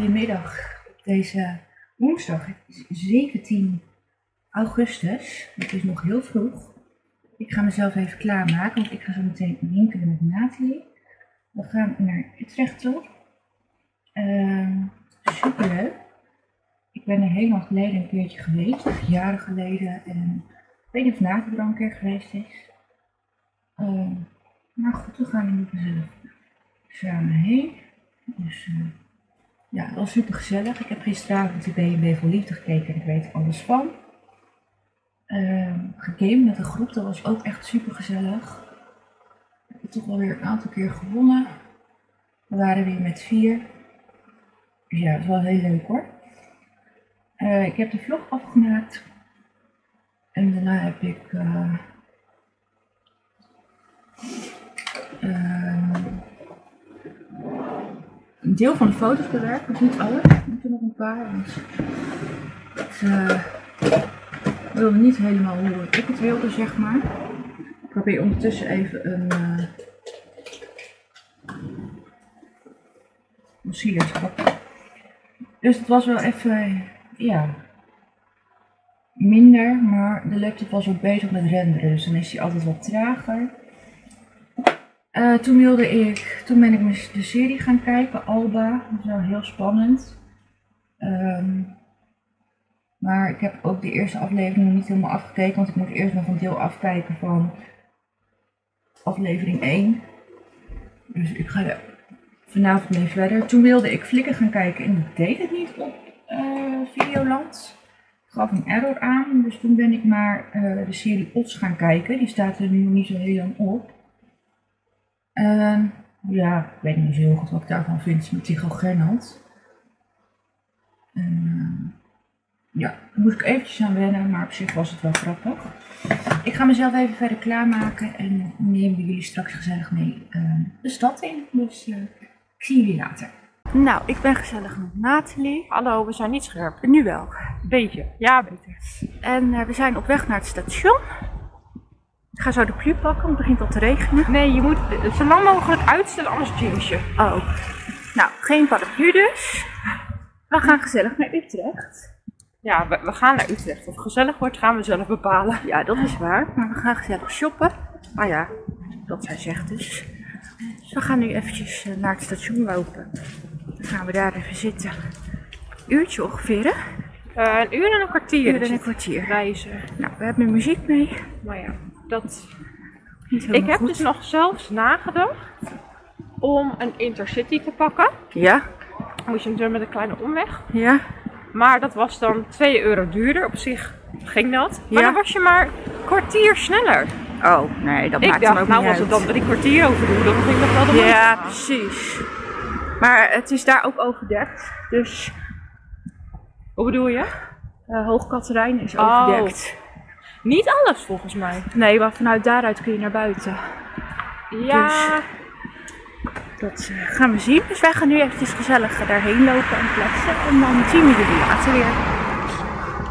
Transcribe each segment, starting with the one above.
goedemiddag deze woensdag, 17 augustus. Het is nog heel vroeg. Ik ga mezelf even klaarmaken, want ik ga zo meteen winkelen met Nathalie. We gaan naar Utrecht toe. Uh, superleuk. Ik ben er heel lang geleden een keertje geweest, of jaren geleden. En ik weet niet of Nathalie er een keer geweest is. Uh, maar goed, we gaan er nu gezellig samen heen. Dus uh, ja, het was super gezellig. Ik heb gisteravond de B&B voor Liefde gekeken en ik weet alles van. Uh, met een groep, dat was ook echt super gezellig. Ik heb toch alweer een aantal keer gewonnen. We waren weer met vier. Dus ja, dat was wel heel leuk hoor. Uh, ik heb de vlog afgemaakt. En daarna heb ik uh, een deel van de foto's bewerkt, dus niet alles. Er nog een paar. Want het uh, wilde niet helemaal hoe ik het wilde, zeg maar. Ik probeer ondertussen even een, uh, een sier te pakken. Dus het was wel even, ja, minder, maar de laptop was ook bezig met renderen, dus dan is hij altijd wat trager. Uh, toen wilde ik, toen ben ik de serie gaan kijken, Alba. Dat is wel heel spannend. Um, maar ik heb ook de eerste aflevering niet helemaal afgekeken, want ik moet eerst nog een deel afkijken van aflevering 1. Dus ik ga vanavond mee verder. Toen wilde ik Flikken gaan kijken en dat deed het niet op uh, Videoland. Ik gaf een error aan, dus toen ben ik maar uh, de serie Ots gaan kijken. Die staat er nu nog niet zo heel lang op. Uh, ja, ik weet niet zo heel goed wat ik daarvan vind met Tycho Gernand. En, uh, ja, daar moest ik eventjes aan wennen, maar op zich was het wel grappig. Ik ga mezelf even verder klaarmaken en neem jullie straks gezellig mee uh, de stad in. Dus uh, ik zie jullie later. Nou, ik ben gezellig met Nathalie. Hallo, we zijn niet scherp. Nu wel. Beetje, ja beter. En uh, we zijn op weg naar het station. Ik ga zo de pluie pakken, want het begint al te regenen. Nee, je moet het zo lang mogelijk uitstellen, anders jinx je. Oh. Nou, geen paraplu dus. We gaan gezellig naar Utrecht. Ja, we, we, gaan naar Utrecht. Of gezellig wordt, gaan we zelf bepalen. Ja, dat is waar. Maar we gaan gezellig shoppen. Ah ja, dat zij zegt dus. Dus we gaan nu eventjes naar het station lopen. Dan gaan we daar even zitten. Een uurtje ongeveer, hè? Uh, een uur en een kwartier. Een uur en een kwartier. Reizen. Nou, we hebben muziek mee. Maar ja, dat... Ik heb goed. dus nog zelfs nagedacht om een intercity te pakken. Ja. Dan moet je natuurlijk met een kleine omweg. Ja. Maar dat was dan 2 euro duurder. Op zich ging dat. Maar Ja. dan was je maar een kwartier sneller. Oh, nee, dat ik maakt hem dacht, ook nou niet als uit. het dan drie kwartier over doen, dan ging dat wel de moeite Ja, precies. Maar het is daar ook overdekt. Dus Hoe bedoel je? uh, Hoogkaterijn is Oh. Niet alles volgens mij. Nee, maar vanuit daaruit kun je naar buiten. Ja, Dus- Dat eh, gaan we zien. Dus wij gaan nu eventjes gezellig daarheen lopen en kletsen. En dan zien we jullie later weer.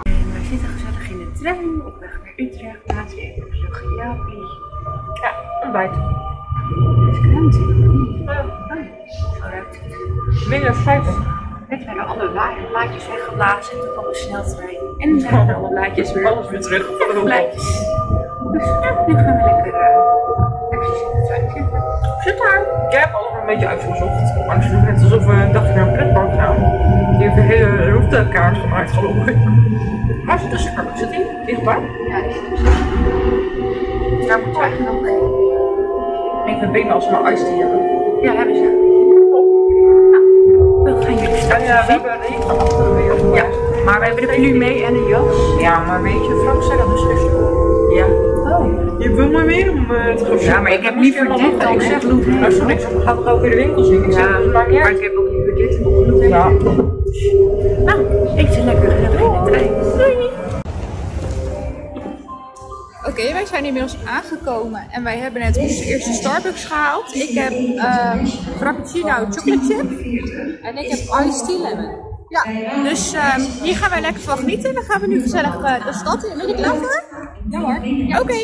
En wij zitten gezellig in de trein op weg naar Utrecht. Laatst even op zo'n gejaapie. ja ontbijt. Het nog niet. Zo ruikt het. Minder 50. Net werden alle bla- blaadjes weggeblazen en toen kwam de sneltrein. En nu zijn er alle blaadjes weer. Alles weer terug. Blaadjes. Dus ja, nu gaan we lekker uh, eventjes in de trein zitten. Zit daar. Ik heb alles een beetje uitgezocht. Maar het is net alsof we dachten naar een pretpark gaan. Die heeft een hele routekaart gemaakt geloof ik. Maar zit tussen elkaar. Zit die? Dichtbij? Ja, die zit zich. Daar moeten wij gaan heen. Ik ben benen als maar tea hebben. Ja, hebben ze. We gaan jullie En ja, we zien. hebben een weer. Ja, maar we hebben de plu mee en een jas. Ja, maar weet je, Frank zei dat dus gisteren. Ja. Oh. Je wil maar meer om uh, te gaan Ja, maar ik heb liever dit dan Ik zeg, Gloed. nou, sorry, ik gaan toch ook weer de winkels in. Ik zeg, dat maakt niet maar ik heb ook liever dit dan Gloed. Ja. Nou, ik zit lekker in de trein. Doei! Oké, wij zijn inmiddels aangekomen en wij hebben net onze eerste Starbucks gehaald. Ik heb ehm frappuccino chocolate chip en ik heb iced tea lemon. Ja, dus ehm, hier gaan wij lekker van genieten. Dan gaan we nu gezellig eh, de stad in. Ben je klaar? Ja hoor. Oké.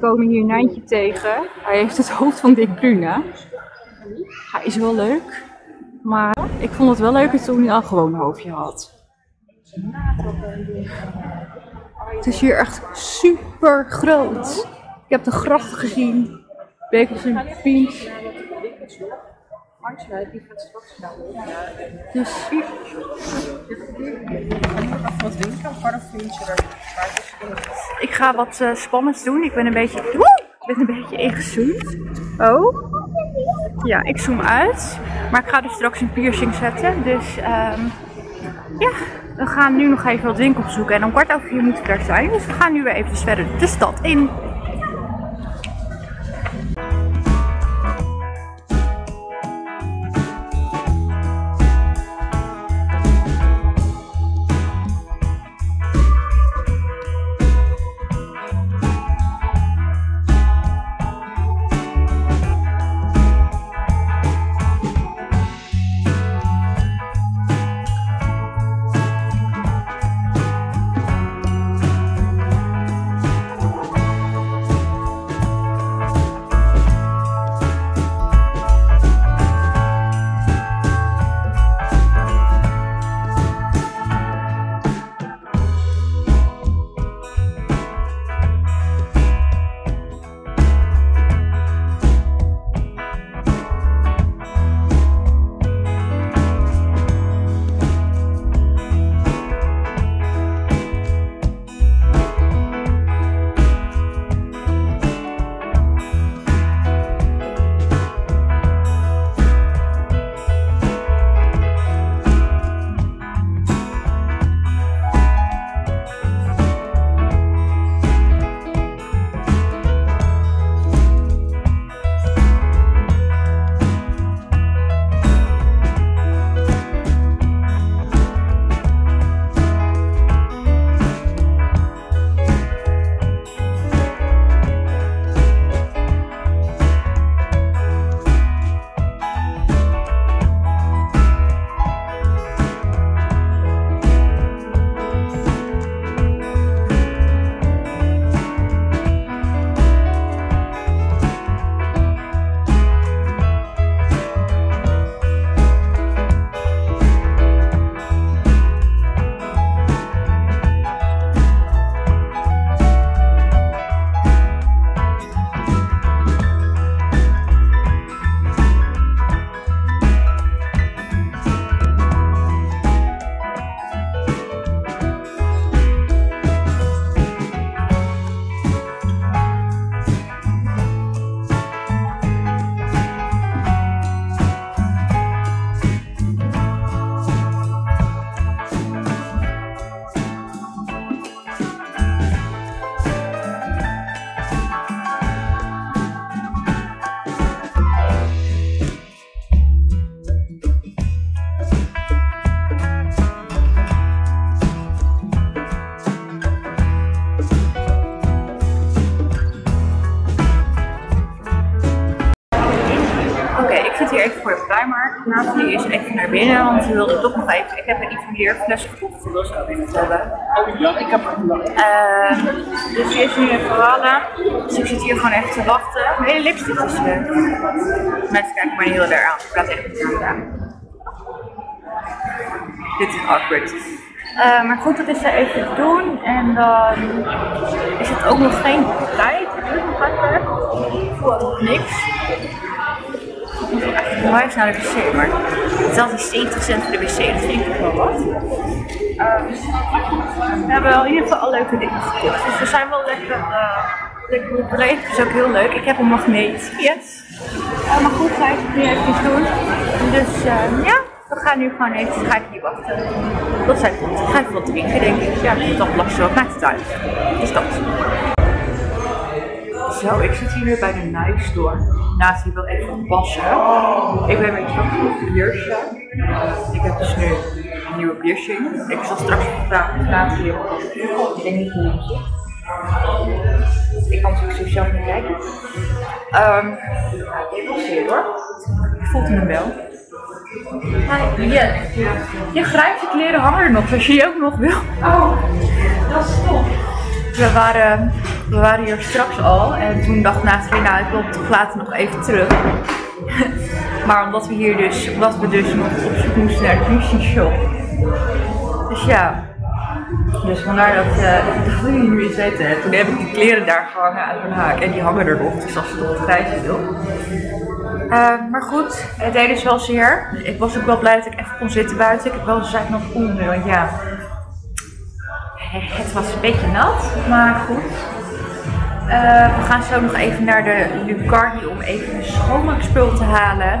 Wij komen hier Nijntje tegen. Hij heeft het hoofd van Dick Bruna. Hij is wel leuk. Maar ik vond het wel leuker toen hij al gewoon een hoofdje had. Het is hier echt super groot. Ik heb de gracht gezien. Bekers en Piens. Dus Wat winkel, een vriendje er. ik ga wat eh, spannends doen. Ik ben een beetje, Woe! ik ben een beetje ingezoomd. Oh. Ja, ik zoom uit. Maar ik ga dus straks een piercing zetten. Dus ehm, ja, we gaan nu nog even wat winkel zoeken. En om kwart over vier moeten we daar zijn. Dus we gaan nu weer even verder de stad in. Is even naar binnen, want ze wilde toch nog even. Ik heb een informeerfles gekocht, die wil ze ook even hebben. Oh ja, ik heb Ehm, dus die is nu even verhalen. Dus ik zit hier gewoon even te wachten. Mijn hele lipstick is weg. Mensen kijken mij heel erg aan. Ik praat echt elkaar aan. Dit is awkward. Eh, maar goed, dat is er even te doen. En dan is het ook nog geen tijd. Nog even. Ik voel ook nog niks. Erg naar de wc, maar zelfs die 70 cent voor de wc, dat vind ik wel wat. Ehm, we hebben wel in ieder geval al leuke dingen gekocht. Dus we zijn wel lekker, uh, lekker dreef. Dat is ook heel leuk. Ik heb een magneet. Yes. Uh, maar goed, ga ik het nu even doen. Dus uh, ja, we gaan nu gewoon even, ga ik hier wachten. Dat zijn goed. Ik ga even wat drinken, denk ik. Ja, dat lastig, wat maakt het uit. Dus dat. Zo, ik zit hier nu bij de Nike Store. Naast die wil even passen. Ik ben terug voor de piercing. Ik heb dus nu een nieuwe piercing. Ik zal straks vragen vragen hier Ik denk niet hoe het Ik kan natuurlijk zelf niet kijken. Um, ja, ik wil zien hoor. Je voelt een bel. Hi, je, je grijpt je kleren harder nog als je die ook nog wil. Oh, dat is top. We waren, we waren hier straks al en toen dacht Nathalie, nou ik wil toch later nog even terug. maar omdat we hier dus, omdat we dus nog op zoek moesten naar de beauty shop. Dus ja, dus vandaar dat, uh, dat we hier nu zitten. Toen heb ik die kleren daar gehangen aan hun haak en die hangen er nog, dus als het het grijs wil. Uh, maar goed, het deed dus wel zeer. Ik was ook wel blij dat ik even kon zitten buiten. Ik heb wel de zaak nog onder, want ja, het was een beetje nat, maar goed. Uh, we gaan zo nog even naar de Lucardi om even een schoonmaakspul te halen.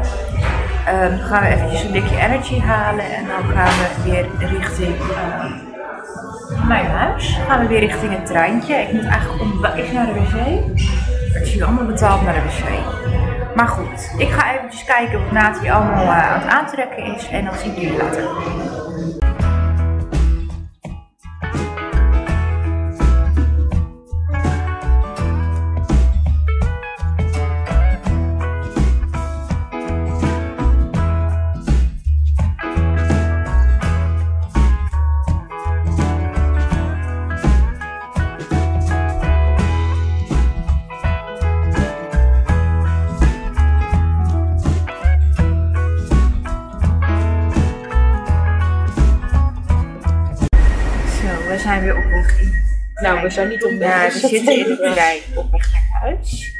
Uh, dan gaan we eventjes een blikje energy halen en dan gaan we weer richting uh, mijn huis. Gaan we weer richting het treintje. Ik moet eigenlijk onwijs naar de wc. Het is hier allemaal betaald naar de wc. Maar goed, ik ga eventjes kijken wat Nathalie allemaal uh, aan het aantrekken is en dan zie ik jullie later. Nou, we zijn niet op weg. Ja, we zitten in de trein op weg naar huis.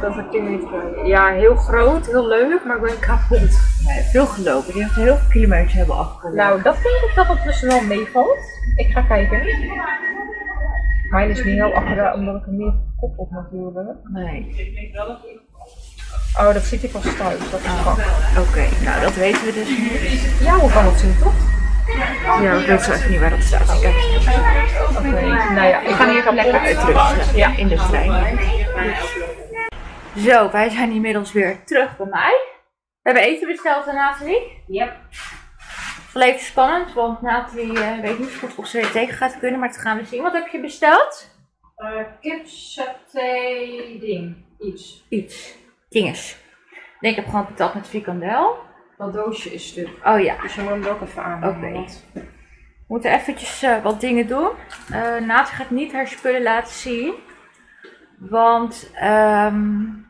dat er kilometer Ja, heel groot, heel leuk, maar ik ben kapot. Nee, veel gelopen. Die heeft heel veel kilometers hebben afgelopen. Nou, dat vind ik dat het dus wel meevalt. Ik ga kijken. Mijn is niet heel achter, omdat ik er meer kop op natuurlijk. Nee. Oh, dat zit ik als thuis. Dat is oh. Oké, nou dat weten we dus niet. Ja, hoe kan dat zien, toch? Ja, ik weet zo even niet waar dat staat. Oké, okay. nou ja, ik ga hier lekker uitrusten. Ja, in de trein. Zo, wij zijn inmiddels weer terug bij mij. We hebben eten besteld aan Nathalie. Yep. Het even spannend, want Nathalie uh, weet niet goed of ze er tegen gaat kunnen, maar dat gaan we zien. Wat heb je besteld? Uh, kip, saté, ding. Iets. Iets. Dinges. Ik denk ik heb gewoon patat met frikandel. Dat doosje is stuk. Oh ja. Dus we moeten hem ook even aan. Oké. Okay. We moeten eventjes uh, wat dingen doen. Uh, Naat gaat niet haar spullen laten zien. Want um,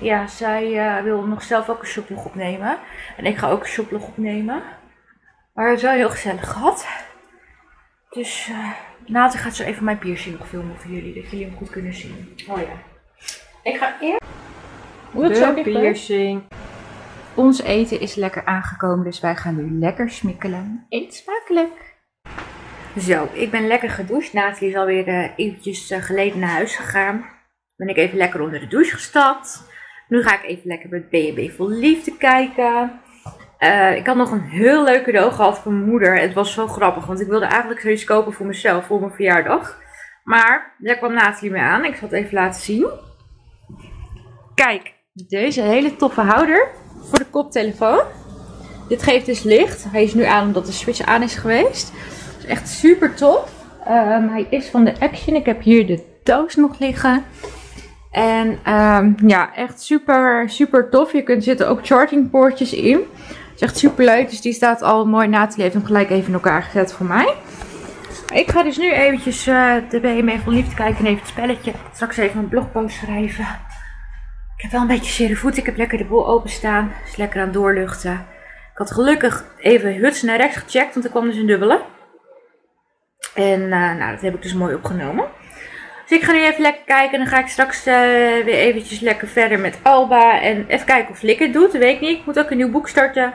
ja, zij uh, wil nog zelf ook een shoplog opnemen. En ik ga ook een shoplog opnemen. Maar het is wel heel gezellig gehad. Dus uh, Naat gaat zo even mijn piercing nog filmen voor jullie. Dat jullie hem goed kunnen zien. Oh ja. Ik ga eerst... Moet de piercing. Ons eten is lekker aangekomen, dus wij gaan nu lekker smikkelen. Eet smakelijk! Zo, ik ben lekker gedoucht. Nathalie is alweer uh, eventjes uh, geleden naar huis gegaan. Ben ik even lekker onder de douche gestapt. Nu ga ik even lekker met B&B Vol Liefde kijken. Uh, ik had nog een heel leuke cadeau gehad van mijn moeder. Het was zo grappig, want ik wilde eigenlijk zoiets kopen voor mezelf, voor mijn verjaardag. Maar daar kwam Nathalie mee aan. Ik zal het even laten zien. Kijk, deze hele toffe houder voor de koptelefoon. Dit geeft dus licht. Hij is nu aan omdat de switch aan is geweest. is echt super tof. Um, hij is van de Action. Ik heb hier de doos nog liggen. En um, ja, echt super, super tof. Je kunt zitten ook chargingpoortjes in. Het is echt super leuk. Dus die staat al mooi na te leven. hem gelijk even in elkaar gezet voor mij. Ik ga dus nu eventjes uh, de BMW van Liefde kijken en even het spelletje. Straks even een blogpost schrijven. Ik heb wel een beetje zere voet. Ik heb lekker de boel openstaan. Is lekker aan doorluchten. Ik had gelukkig even huts naar rechts gecheckt, want er kwam dus een dubbele. En uh, nou, dat heb ik dus mooi opgenomen. Dus ik ga nu even lekker kijken. En dan ga ik straks uh, weer eventjes lekker verder met Alba. En even kijken of Flick het doet. Dat weet ik niet. Ik moet ook een nieuw boek starten.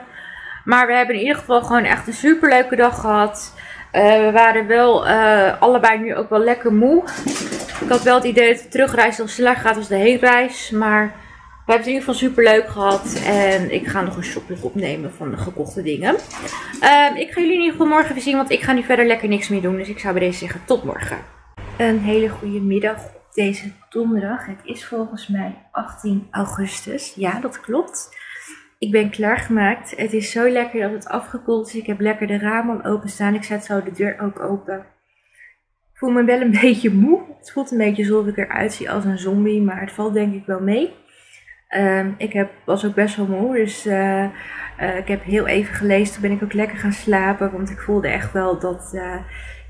Maar we hebben in ieder geval gewoon echt een super leuke dag gehad. Uh, we waren wel allebei nu ook wel lekker moe. Ik had wel het idee dat de terugreis al sneller gaat als de heenreis. Maar we hebben het in ieder geval super leuk gehad. En ik ga nog een shoplog opnemen van de gekochte dingen. Um, ik ga jullie in ieder geval morgen even zien. Want ik ga nu verder lekker niks meer doen. Dus ik zou bij deze zeggen tot morgen. Een hele goede middag op deze donderdag. Het is volgens mij 18 augustus. Ja, dat klopt. Ik ben klaargemaakt. Het is zo lekker dat het afgekoeld is. Ik heb lekker de ramen openstaan. Ik zet zo de deur ook open. Ik voel me wel een beetje moe. Het voelt een beetje alsof ik eruit zie als een zombie. Maar het valt denk ik wel mee. Um, ik heb, was ook best wel moe. Dus uh, uh, ik heb heel even gelezen. Toen ben ik ook lekker gaan slapen. Want ik voelde echt wel dat... Uh,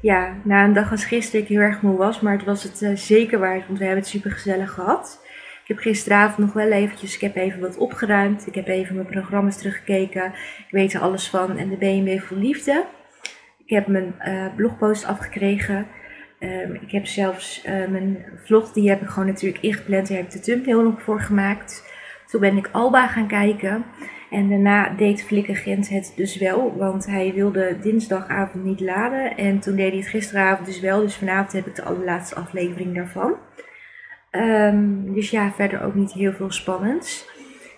ja, na een dag als gisteren ik heel erg moe was, maar het was het zeker waard, want we hebben het super gezellig gehad. Ik heb gisteravond nog wel eventjes, ik heb even wat opgeruimd. Ik heb even mijn programma's teruggekeken. Ik weet er alles van en de BMW voor Liefde. Ik heb mijn blogpost afgekregen. Um, ik heb zelfs uh, mijn vlog, die heb ik gewoon natuurlijk ingepland. Daar heb ik de thumbnail nog voor gemaakt. Toen ben ik Alba gaan kijken. En daarna deed Flikkergent het dus wel, want hij wilde dinsdagavond niet laden. En toen deed hij het gisteravond dus wel, dus vanavond heb ik de allerlaatste aflevering daarvan. Um, dus ja, verder ook niet heel veel spannends.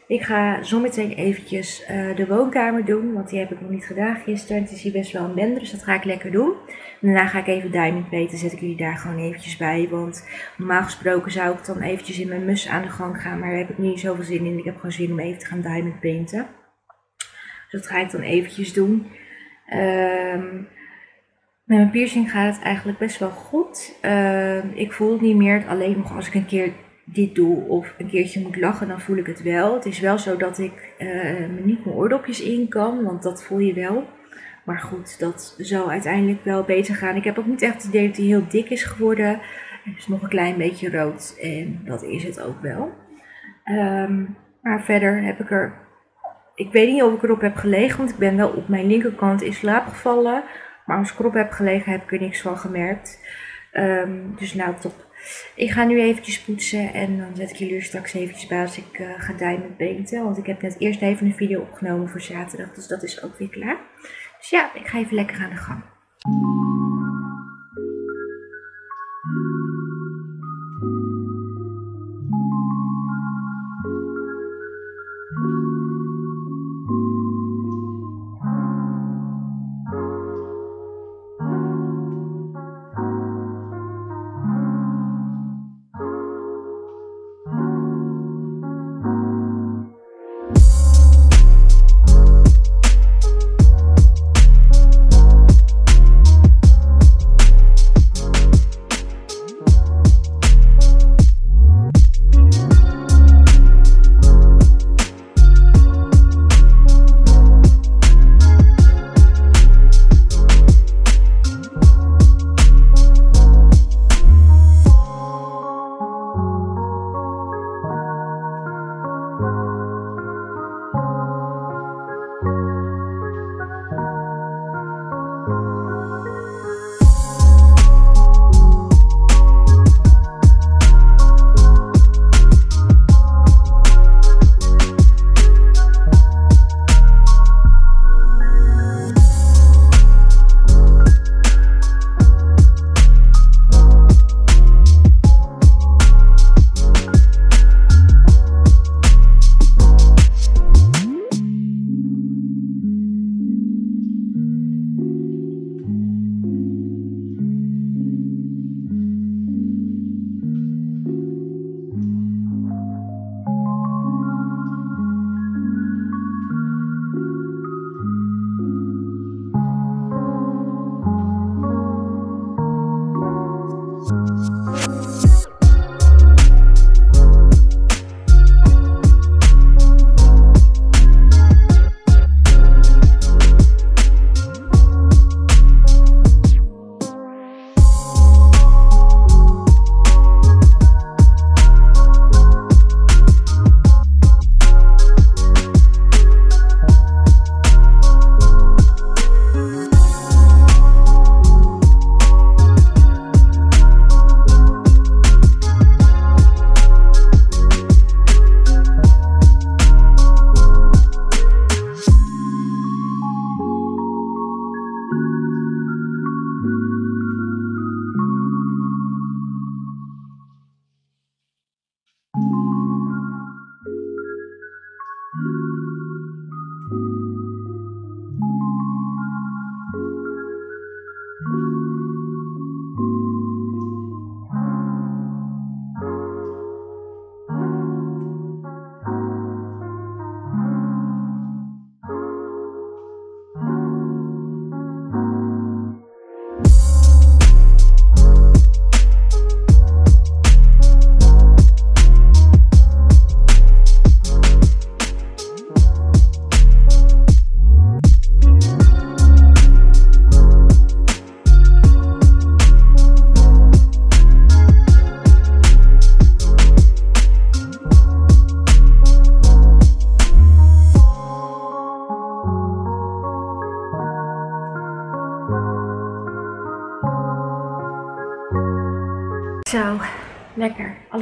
Ik ga zometeen eventjes uh, de woonkamer doen, want die heb ik nog niet gedaan gisteren. Het is hier best wel een bende, dus dat ga ik lekker doen. En daarna ga ik even Diamond Painten, zet ik jullie daar gewoon eventjes bij. Want normaal gesproken zou ik dan eventjes in mijn mus aan de gang gaan, maar daar heb ik niet zoveel zin in. Ik heb gewoon zin om even te gaan Diamond Painten. Dus dat ga ik dan eventjes doen. Um, met mijn piercing gaat het eigenlijk best wel goed. Uh, ik voel het niet meer. Alleen nog als ik een keer dit doe of een keertje moet lachen, dan voel ik het wel. Het is wel zo dat ik uh, niet mijn oordopjes in kan, want dat voel je wel. Maar goed, dat zal uiteindelijk wel beter gaan. Ik heb ook niet echt het idee dat hij heel dik is geworden. Het is nog een klein beetje rood en dat is het ook wel. Um, maar verder heb ik er. Ik weet niet of ik erop heb gelegen, want ik ben wel op mijn linkerkant in slaap gevallen. Maar als ik erop heb gelegen, heb ik er niks van gemerkt. Um, dus nou, top. Ik ga nu eventjes poetsen en dan zet ik jullie straks eventjes bij als ik uh, ga diamond painten. Want ik heb net eerst even een video opgenomen voor zaterdag, dus dat is ook weer klaar. Dus ja, ik ga even lekker aan de gang.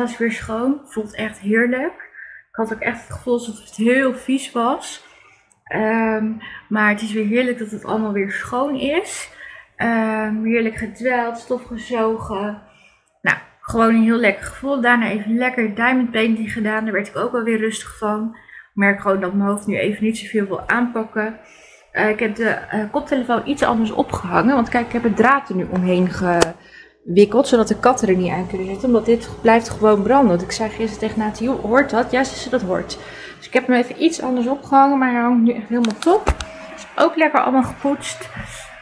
Weer schoon. Voelt echt heerlijk. Ik had ook echt het gevoel alsof het heel vies was. Ehm, maar het is weer heerlijk dat het allemaal weer schoon is. Um, heerlijk gedweld, stof gezogen. Nou, gewoon een heel lekker gevoel. Daarna even lekker diamond painting gedaan. Daar werd ik ook wel weer rustig van. Ik merk gewoon dat mijn hoofd nu even niet zoveel wil aanpakken. Uh, ik heb de uh, koptelefoon iets anders opgehangen. Want kijk, ik heb het draad er nu omheen Zodat de katten er niet aan kunnen zitten. Omdat dit blijft gewoon branden. Want ik zei gisteren tegen Natie, hoort dat? Ja, ze dat hoort. Dus ik heb hem even iets anders opgehangen. Maar hij hangt nu echt helemaal top. Ook lekker allemaal gepoetst.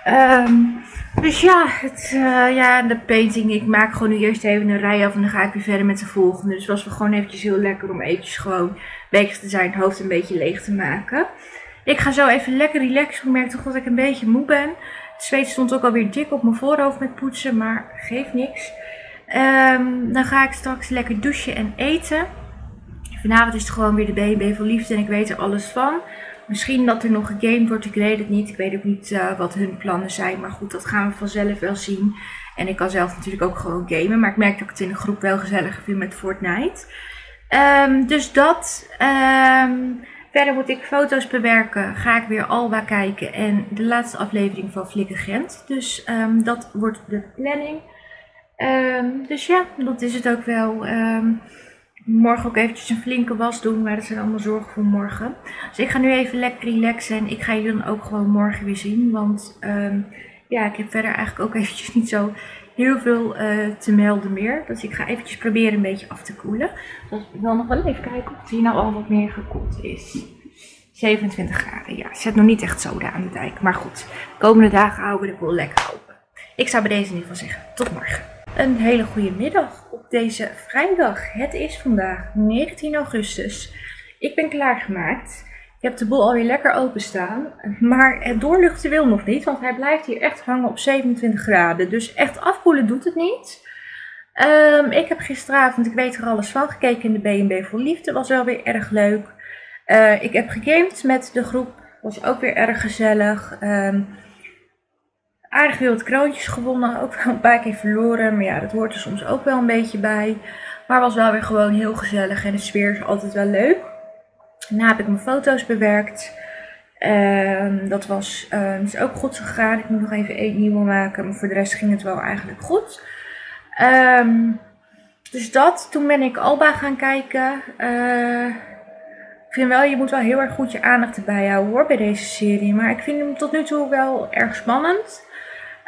Um, dus ja, het, uh, ja, de painting. Ik maak gewoon nu eerst even een rij af en dan ga ik weer verder met de volgende. Dus was wel gewoon eventjes heel lekker om eventjes gewoon bezig te zijn, het hoofd een beetje leeg te maken. Ik ga zo even lekker relaxen. Ik merk toch dat ik een beetje moe ben. Zweet stond ook alweer dik op mijn voorhoofd met poetsen, maar geeft niks. Um, dan ga ik straks lekker douchen en eten. Vanavond is het gewoon weer de BNB voor liefde en ik weet er alles van. Misschien dat er nog gegamed wordt, ik weet het niet. Ik weet ook niet uh, wat hun plannen zijn. Maar goed, dat gaan we vanzelf wel zien. En ik kan zelf natuurlijk ook gewoon gamen. Maar ik merk dat ik het in de groep wel gezelliger vind met Fortnite. Um, dus dat. Um, verder moet ik foto's bewerken. Ga ik weer Alba kijken. En de laatste aflevering van Flikker Gent. Dus um, dat wordt de planning. dus ja, dat is het ook wel. Morgen ook eventjes een flinke was doen, maar dat zijn allemaal zorgen voor morgen. Dus ik ga nu even lekker relaxen en ik ga jullie dan ook gewoon morgen weer zien. Want ja, ik heb verder eigenlijk ook eventjes niet zo heel veel uh, te melden meer. Dus ik ga eventjes proberen een beetje af te koelen. Dus ik wil nog wel even kijken of hier nou al wat meer gekoeld is. 27 graden, ja. Zet nog niet echt soda aan de dijk. Maar goed, de komende dagen houden we de boel lekker open. Ik zou bij deze in ieder geval zeggen, tot morgen. Een hele goede middag op deze vrijdag. Het is vandaag 19 augustus. Ik ben klaargemaakt. Ik heb de boel alweer lekker openstaan. Maar het doorluchten wil nog niet, want hij blijft hier echt hangen op 27 graden. Dus echt afkoelen doet het niet. Um, ik heb gisteravond, ik weet er alles van, gekeken in de B&B voor Liefde. Was wel weer erg leuk. Uh, ik heb gegamed met de groep. Was ook weer erg gezellig. Um, aardig wat kroontjes gewonnen. Ook wel een paar keer verloren. Maar ja, dat hoort er soms ook wel een beetje bij. Maar was wel weer gewoon heel gezellig. En de sfeer is altijd wel leuk. Daarna heb ik mijn foto's bewerkt. Um, dat was uh, is ook goed gegaan. Ik moet nog even één nieuwe maken. Maar voor de rest ging het wel eigenlijk goed. Um, dus dat. Toen ben ik Alba gaan kijken. Uh, ik vind wel, je moet wel heel erg goed je aandacht erbij houden hoor bij deze serie. Maar ik vind hem tot nu toe wel erg spannend.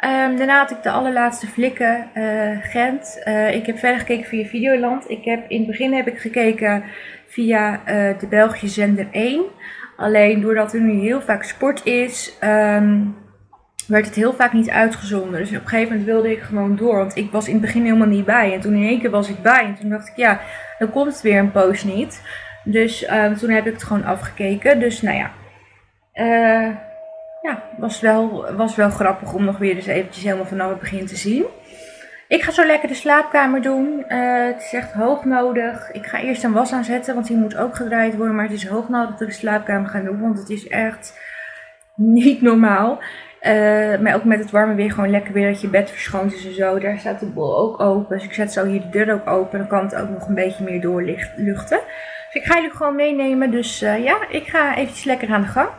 Um, daarna had ik de allerlaatste flikken uh, Gent. Uh, ik heb verder gekeken via Videoland. Ik heb, in het begin heb ik gekeken via uh, de Belgische zender 1. Alleen doordat er nu heel vaak sport is, um, werd het heel vaak niet uitgezonden. Dus op een gegeven moment wilde ik gewoon door. Want ik was in het begin helemaal niet bij. En toen in één keer was ik bij. En toen dacht ik, ja, dan komt het weer een poos niet. Dus um, toen heb ik het gewoon afgekeken. Dus nou ja ja, was wel, was wel grappig om nog weer eens eventjes helemaal vanaf het begin te zien. Ik ga zo lekker de slaapkamer doen. Uh, het is echt hoog nodig. Ik ga eerst een was aanzetten, want die moet ook gedraaid worden. Maar het is hoog nodig dat ik de slaapkamer ga doen, want het is echt niet normaal. Uh, maar ook met het warme weer gewoon lekker weer dat je bed verschoond is en zo. Daar staat de bol ook open. Dus ik zet zo hier de deur ook open. Dan kan het ook nog een beetje meer doorluchten. Dus ik ga jullie gewoon meenemen. Dus uh, ja, ik ga eventjes lekker aan de gang.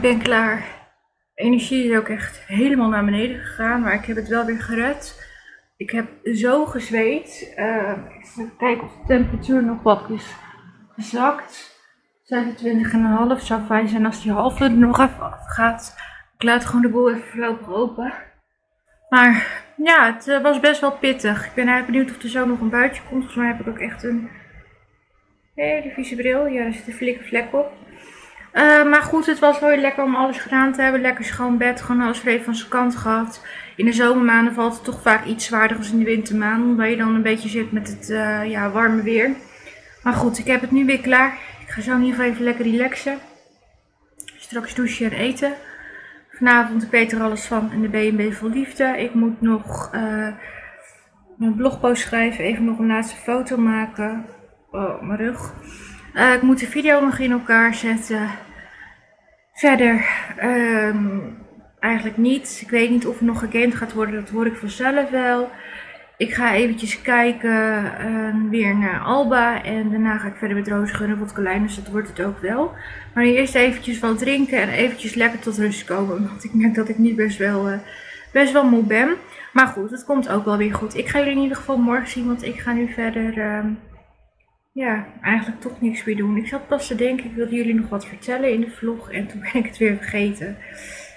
Ik ben klaar. Energie is ook echt helemaal naar beneden gegaan, maar ik heb het wel weer gered. Ik heb zo gezweet. Uh, ik kijken of de temperatuur nog wat is gezakt. 26,5 zou fijn zijn als die halve er nog even afgaat. Ik laat gewoon de boel even voorlopig open. Maar ja, het eh, was best wel pittig. Ik ben eigenlijk benieuwd of er zo nog een buitje komt. Volgens mij heb ik ook echt een hele vieze bril. Ja, er zit een flinke vlek op. Uh, maar goed, het was wel lekker om alles gedaan te hebben. Lekker schoon bed, gewoon alles weer van zijn kant gehad. In de zomermaanden valt het toch vaak iets zwaarder als in de wintermaanden. Omdat je dan een beetje zit met het uh, ja, warme weer. Maar goed, ik heb het nu weer klaar. Ik ga zo in ieder geval even lekker relaxen. Straks douchen en eten. Vanavond, ik weet er alles van in de B&B vol liefde. Ik moet nog uh, een blogpost schrijven. Even nog een laatste foto maken. Oh, mijn rug. Uh, ik moet de video nog in elkaar zetten. Verder, um, eigenlijk niet. Ik weet niet of er nog gegamed gaat worden. Dat hoor ik vanzelf wel. Ik ga eventjes kijken uh, weer naar Alba. En daarna ga ik verder met Roos gunnen wat Dus dat wordt het ook wel. Maar eerst eventjes wat drinken en eventjes lekker tot rust komen. Want ik merk dat ik nu best wel, uh, best wel moe ben. Maar goed, het komt ook wel weer goed. Ik ga jullie in ieder geval morgen zien. Want ik ga nu verder... Ja, eigenlijk toch niks meer doen. Ik zat pas te denken, ik wilde jullie nog wat vertellen in de vlog en toen ben ik het weer vergeten.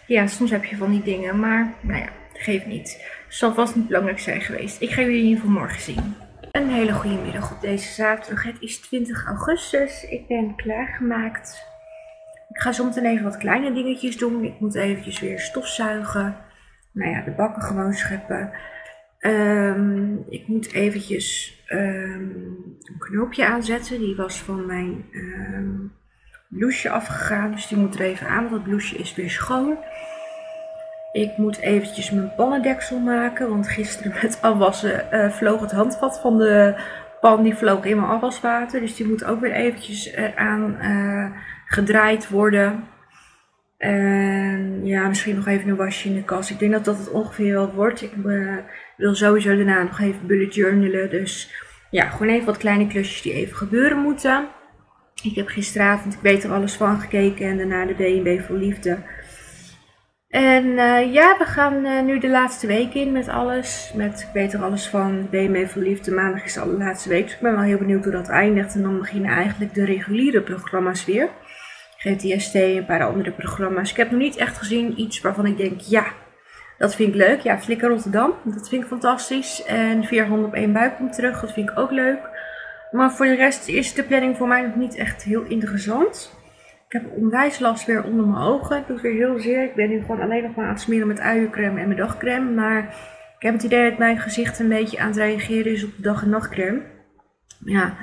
Ja, soms heb je van die dingen, maar nou ja, geeft niet. Het zal vast niet belangrijk zijn geweest. Ik ga jullie in ieder geval morgen zien. Een hele goede middag op deze zaterdag. Het is 20 augustus. Ik ben klaargemaakt. Ik ga zometeen even wat kleine dingetjes doen. Ik moet eventjes weer stofzuigen. Nou ja, de bakken gewoon scheppen. Um, ik moet eventjes um, een knoopje aanzetten. Die was van mijn um, blouseje afgegaan. Dus die moet er even aan. Want het blouseje is weer schoon. Ik moet eventjes mijn pannendeksel maken. Want gisteren met afwassen uh, vloog het handvat van de pan. Die vloog in mijn afwaswater. Dus die moet ook weer eventjes eraan uh, gedraaid worden. En ja, misschien nog even een wasje in de kast. Ik denk dat dat het ongeveer wel wordt. Ik uh, wil sowieso daarna nog even bullet journalen. Dus ja, gewoon even wat kleine klusjes die even gebeuren moeten. Ik heb gisteravond, ik weet er alles van gekeken en daarna de B&B voor Liefde. En uh, ja, we gaan uh, nu de laatste week in met alles. Met ik weet er alles van, B&B voor Liefde. Maandag is de allerlaatste week, dus ik ben wel heel benieuwd hoe dat eindigt. En dan beginnen eigenlijk de reguliere programma's weer. GTST en een paar andere programma's. Ik heb nog niet echt gezien iets waarvan ik denk, ja, dat vind ik leuk. Ja, Flikker Rotterdam, dat vind ik fantastisch. En Vier Handen op één buik komt terug, dat vind ik ook leuk. Maar voor de rest is de planning voor mij nog niet echt heel interessant. Ik heb onwijs last weer onder mijn ogen. Het doet weer heel zeer. Ik ben nu gewoon alleen nog maar aan het smeren met uiencreme en mijn dagcreme. Maar ik heb het idee dat mijn gezicht een beetje aan het reageren is op de dag- en nachtcreme. Ja,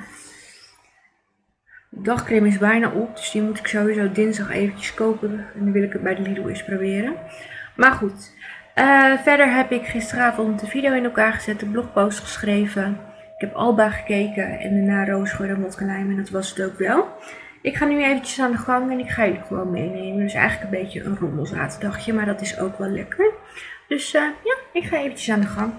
de dagcreme is bijna op, dus die moet ik sowieso dinsdag eventjes kopen. En dan wil ik het bij de Lidl eens proberen. Maar goed, uh, verder heb ik gisteravond de video in elkaar gezet, de blogpost geschreven. Ik heb Alba gekeken en daarna Roosgeur en Motkenlijm en dat was het ook wel. Ik ga nu eventjes aan de gang en ik ga jullie gewoon meenemen. Dus eigenlijk een beetje een rommelzaterdagje, maar dat is ook wel lekker. Dus uh, ja, ik ga eventjes aan de gang.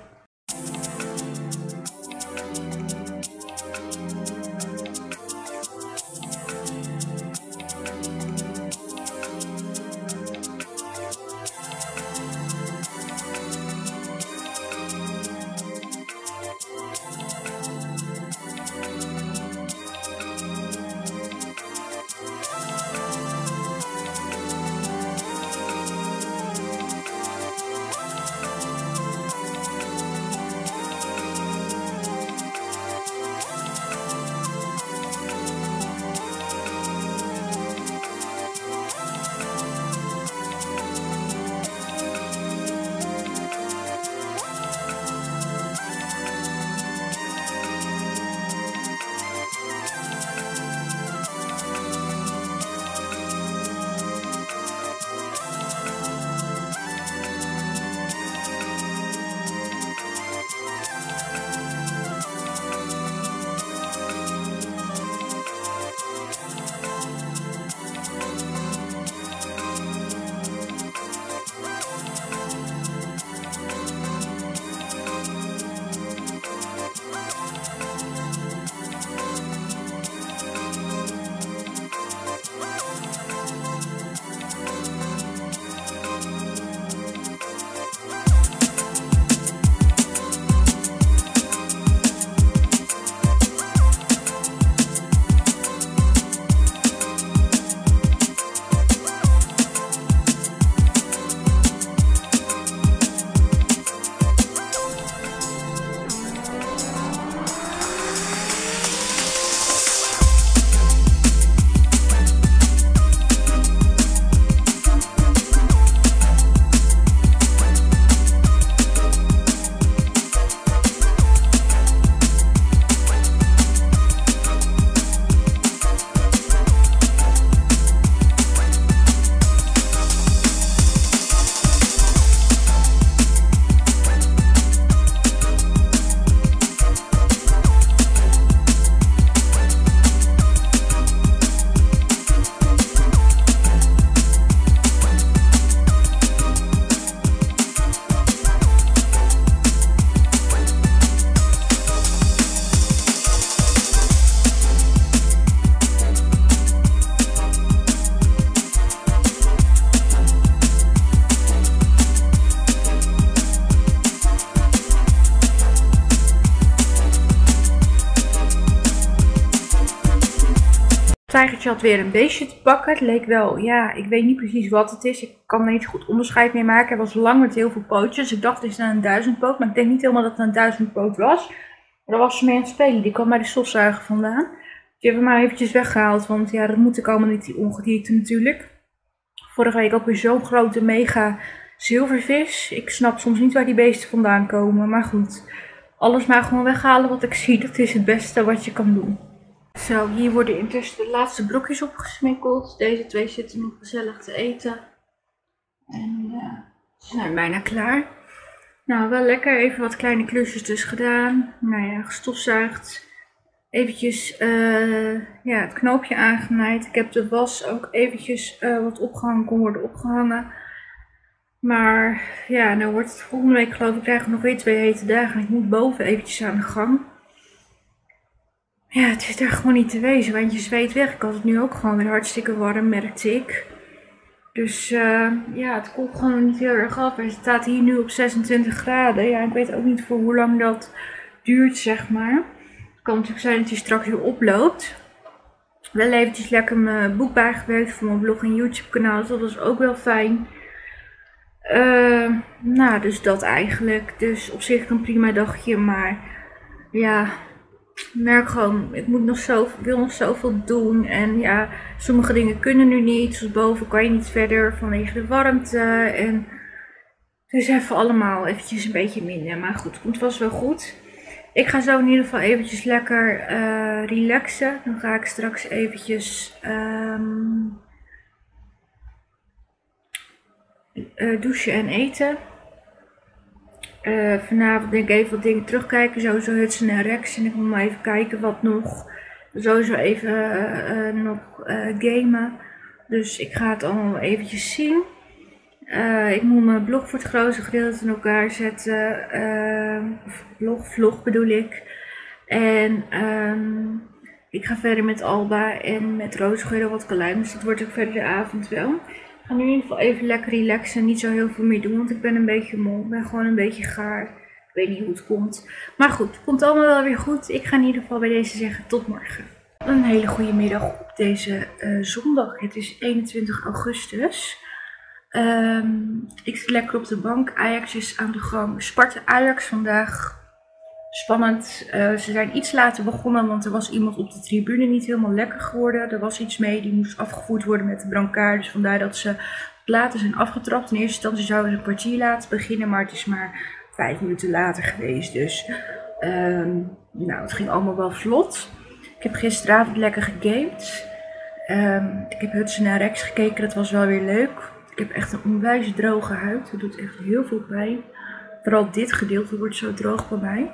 Tijgertje had weer een beestje te pakken. Het leek wel, ja, ik weet niet precies wat het is. Ik kan er niet goed onderscheid mee maken. Hij was lang met heel veel pootjes. Ik dacht, het is een duizendpoot. Maar ik denk niet helemaal dat het een duizendpoot was. Maar daar was ze mee aan het spelen. Die kwam bij de stofzuiger vandaan. Die hebben we maar eventjes weggehaald. Want ja, dat moet ik allemaal niet, die ongedierte natuurlijk. Vorige week ook weer zo'n grote mega zilvervis. Ik snap soms niet waar die beesten vandaan komen. Maar goed, alles maar gewoon weghalen wat ik zie. Dat is het beste wat je kan doen. Zo, hier worden intussen de laatste blokjes opgesmikkeld. Deze twee zitten nog gezellig te eten. En ja, ze zijn bijna klaar. Nou, wel lekker. Even wat kleine klusjes dus gedaan. Nou ja, gestofzuigd. Eventjes uh, ja, het knoopje aangenaaid. Ik heb de was ook eventjes uh, wat opgehangen kon worden opgehangen. Maar ja, nou wordt het volgende week geloof ik krijgen we nog weer twee hete dagen. Ik moet boven eventjes aan de gang. Ja, het is daar gewoon niet te wezen, want je zweet weg. Ik had het nu ook gewoon weer hartstikke warm, merkte ik. Dus uh, ja, het koelt gewoon niet heel erg af. Het staat hier nu op 26 graden. Ja, ik weet ook niet voor hoe lang dat duurt, zeg maar. Het kan natuurlijk zijn dat hij straks weer oploopt. Wel eventjes lekker mijn boek bijgewerkt voor mijn blog en YouTube kanaal. Dus dat was ook wel fijn. Uh, nou, dus dat eigenlijk. Dus op zich een prima dagje, maar ja, merk gewoon, ik moet nog zo, wil nog zoveel doen. En ja, sommige dingen kunnen nu niet. Zoals boven kan je niet verder vanwege de warmte. En dus even allemaal eventjes een beetje minder. Maar goed, het komt vast wel goed. Ik ga zo in ieder geval eventjes lekker uh, relaxen. Dan ga ik straks eventjes um, uh, douchen en eten. Uh, vanavond denk ik even wat dingen terugkijken. Sowieso Hudson en Rex. En ik moet maar even kijken wat nog. Sowieso even uh, nog gamen. Dus ik ga het allemaal eventjes zien. ik moet mijn blog voor het grootste gedeelte in elkaar zetten. blog, vlog bedoel ik. En um, ik ga verder met Alba en met Roosgeur wat kalijn. Dus dat wordt ook verder de avond wel nu in ieder geval even lekker relaxen. Niet zo heel veel meer doen, want ik ben een beetje moe. Ik ben gewoon een beetje gaar. Ik weet niet hoe het komt. Maar goed, het komt allemaal wel weer goed. Ik ga in ieder geval bij deze zeggen tot morgen. Een hele goede middag op deze uh, zondag. Het is 21 augustus. Um, ik zit lekker op de bank. Ajax is aan de gang. Sparta Ajax vandaag. Spannend. Uh, ze zijn iets later begonnen, want er was iemand op de tribune niet helemaal lekker geworden. Er was iets mee, die moest afgevoerd worden met de brancard. Dus vandaar dat ze later zijn afgetrapt. In eerste instantie zouden ze een kwartier laten beginnen, maar het is maar vijf minuten later geweest. Dus um, nou, het ging allemaal wel vlot. Ik heb gisteravond lekker gegamed. Um, ik heb Hudson naar Rex gekeken, dat was wel weer leuk. Ik heb echt een onwijs droge huid. Het doet echt heel veel pijn. Vooral dit gedeelte wordt zo droog bij mij.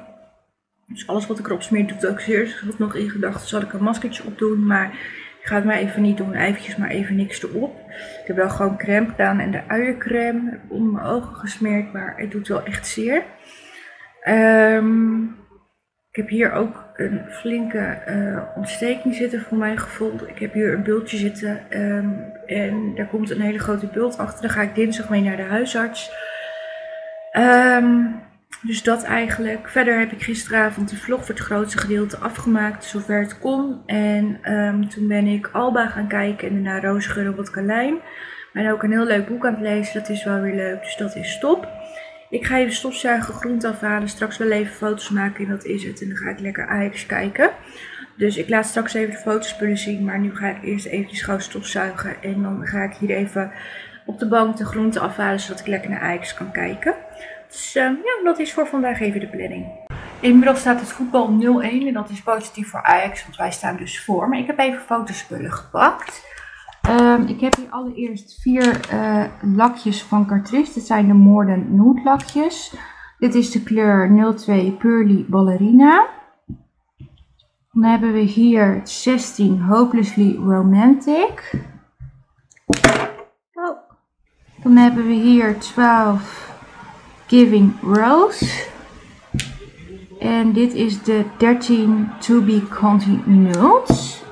Dus alles wat ik erop smeer doet ook zeer. Dus ik had nog in gedachten, zal ik een maskertje opdoen. Maar ik ga het maar even niet doen. Eventjes maar even niks erop. Ik heb wel gewoon crème gedaan en de uiencrème. Heb onder mijn ogen gesmeerd, maar het doet wel echt zeer. Um, ik heb hier ook een flinke uh, ontsteking zitten voor mijn gevoel. Ik heb hier een bultje zitten um, en daar komt een hele grote bult achter. Daar ga ik dinsdag mee naar de huisarts. Um, dus dat eigenlijk. Verder heb ik gisteravond de vlog voor het grootste gedeelte afgemaakt, zover het kon. En um, toen ben ik Alba gaan kijken en daarna Roosgeur het Kalijn. Ben ook een heel leuk boek aan het lezen, dat is wel weer leuk, dus dat is top. Ik ga even stofzuigen, groente afhalen, straks wel even foto's maken en dat is het. En dan ga ik lekker Ajax kijken. Dus ik laat straks even de fotospullen zien, maar nu ga ik eerst eventjes gauw stofzuigen. En dan ga ik hier even op de bank de groente afhalen, zodat ik lekker naar Ajax kan kijken. Dus uh, ja, dat is voor vandaag even de planning. Inmiddels staat het voetbal 0-1 en dat is positief voor Ajax, want wij staan dus voor. Maar ik heb even fotospullen gepakt. Um, ik heb hier allereerst vier uh, lakjes van Cartrice. Dit zijn de Modern Nude lakjes. Dit is de kleur 02 Pearly Ballerina. Dan hebben we hier 16 Hopelessly Romantic. Oh. Dan hebben we hier 12 Giving Rose. En dit is de 13 To Be Continued.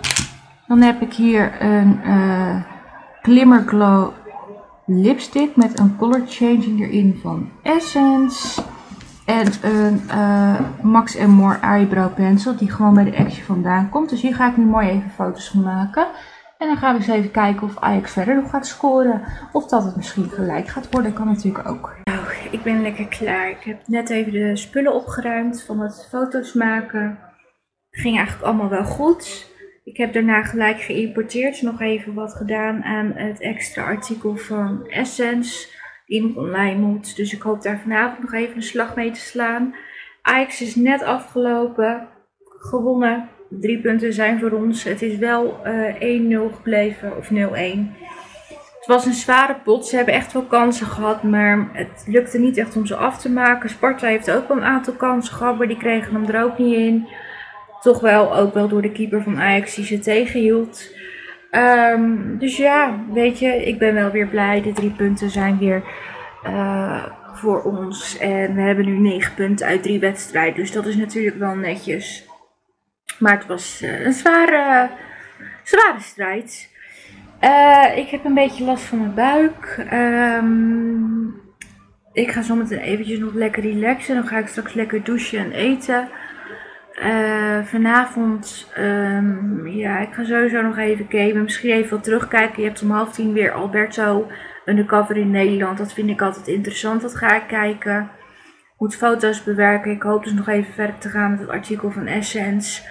Dan heb ik hier een uh, Glimmer Glow lipstick met een color changing erin van Essence. En een uh, Max More Eyebrow Pencil, die gewoon bij de Action vandaan komt. Dus hier ga ik nu mooi even foto's van maken. En dan gaan we eens even kijken of Ajax verder nog gaat scoren. Of dat het misschien gelijk gaat worden, kan natuurlijk ook. Nou, ik ben lekker klaar. Ik heb net even de spullen opgeruimd van het foto's maken. Ging eigenlijk allemaal wel goed. Ik heb daarna gelijk geïmporteerd, nog even wat gedaan aan het extra artikel van Essence. Die nog online moet. Dus ik hoop daar vanavond nog even een slag mee te slaan. Ajax is net afgelopen. Gewonnen. Drie punten zijn voor ons. Het is wel uh, eh, 1-0 gebleven. Of 0-1. Het was een zware pot. Ze hebben echt wel kansen gehad. Maar het lukte niet echt om ze af te maken. Sparta heeft ook wel een aantal kansen gehad. Maar die kregen hem er ook niet in. Toch wel ook wel door de keeper van Ajax die ze tegenhield. Um, dus ja, weet je, ik ben wel weer blij. De drie punten zijn weer uh, voor ons. En we hebben nu negen punten uit drie wedstrijden. Dus dat is natuurlijk wel netjes. Maar het was uh, een zware, zware strijd. Uh, ik heb een beetje last van mijn buik. Um, ik ga zometeen eventjes nog lekker relaxen. Dan ga ik straks lekker douchen en eten. Uh, vanavond, um, ja, ik ga sowieso nog even kijken. Misschien even wat terugkijken. Je hebt om half tien weer Alberto undercover in Nederland. Dat vind ik altijd interessant. Dat ga ik kijken. Moet foto's bewerken. Ik hoop dus nog even verder te gaan met het artikel van Essence.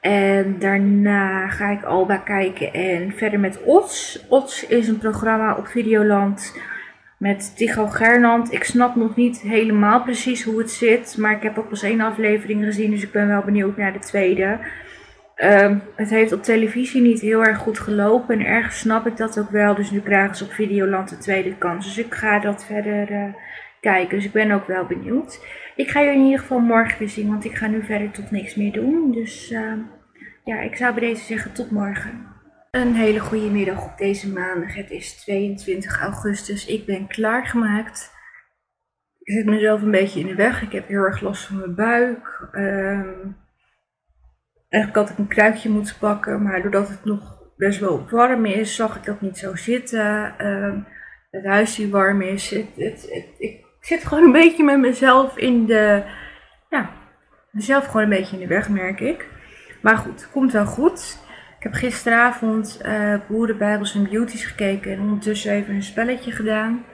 En daarna ga ik Alba kijken en verder met Ots. Ots is een programma op Videoland met Tycho Gernand. Ik snap nog niet helemaal precies hoe het zit, maar ik heb ook pas één aflevering gezien, dus ik ben wel benieuwd naar de tweede. Um, het heeft op televisie niet heel erg goed gelopen en ergens snap ik dat ook wel, dus nu krijgen ze op Videoland de tweede kans. Dus ik ga dat verder uh, kijken, dus ik ben ook wel benieuwd. Ik ga je in ieder geval morgen weer zien, want ik ga nu verder tot niks meer doen. Dus uh, ja, ik zou bij deze zeggen tot morgen. Een hele goede middag op deze maandag. Het is 22 augustus. Ik ben klaargemaakt. Ik zit mezelf een beetje in de weg. Ik heb heel erg last van mijn buik. Um, eigenlijk had ik een kruikje moeten pakken, maar doordat het nog best wel warm is, zag ik dat niet zo zitten. Um, het huis die warm is. Het, het, ik zit gewoon een beetje met mezelf in de. Ja, mezelf gewoon een beetje in de weg, merk ik. Maar goed, komt wel goed. Ik heb gisteravond uh, Boeren, Bijbels en Beauties gekeken en ondertussen even een spelletje gedaan.